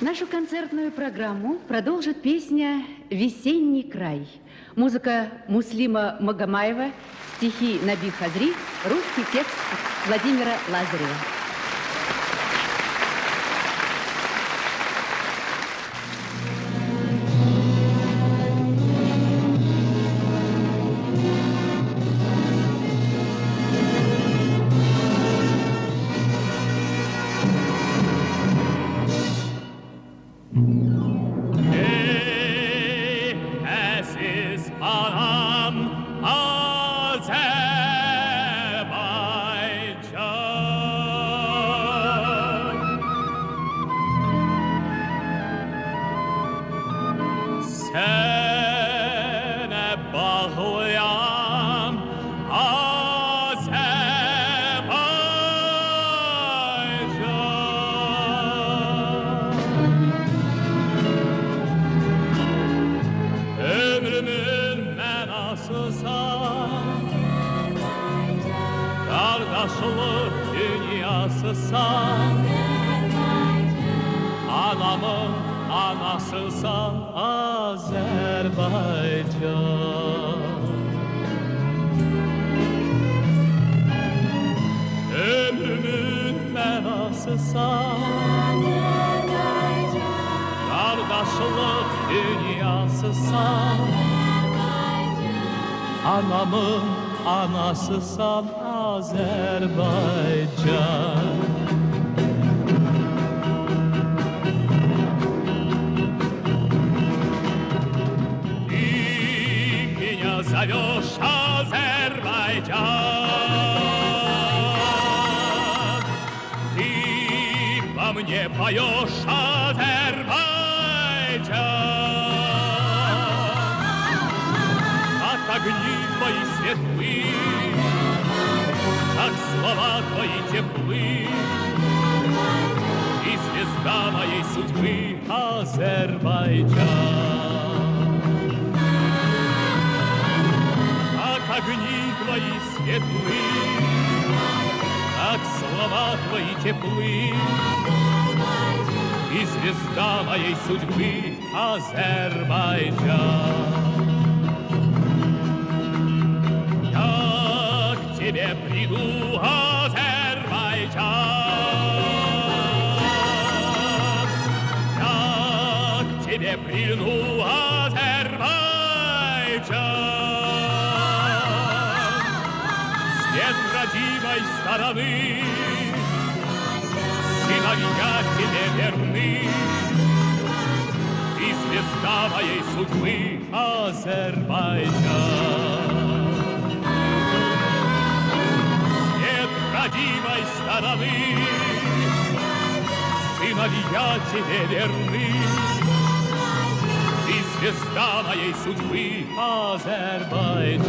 Нашу концертную программу продолжит песня «Весенний край». Музыка Муслима Магомаева, стихи Наби Хазри, русский текст Владимира Лазарева. yaşlı dünyası san Anamın anasıysa Azerbaycan. Ömrümün merasıysa Azerbaycan Kardeşlik dünyasıysa Azerbaycan Anamın anasısan Azərbaycan Ты меня зовешь Азербайджан Ты во мне поешь Азербайджан светлы Как слова твои теплы И звезда моей судьбы Азербайджан. Как огни твои светлы, Как слова твои теплы, И звезда моей судьбы Азербайджан. Тебе приду, Азербайджан. Я к тебе приду, Азербайджан. Свет родимой стороны, Сыновья тебе верны, И звезда моей судьбы Азербайджан. Стороны, Сыновья тебе верны, И звезда моей судьбы Азербайджан.